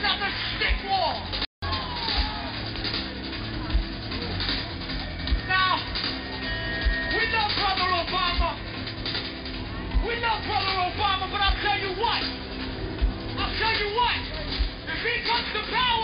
another stick wall. Now, we know Brother Obama. We know Brother Obama, but I'll tell you what. I'll tell you what. If he comes to power,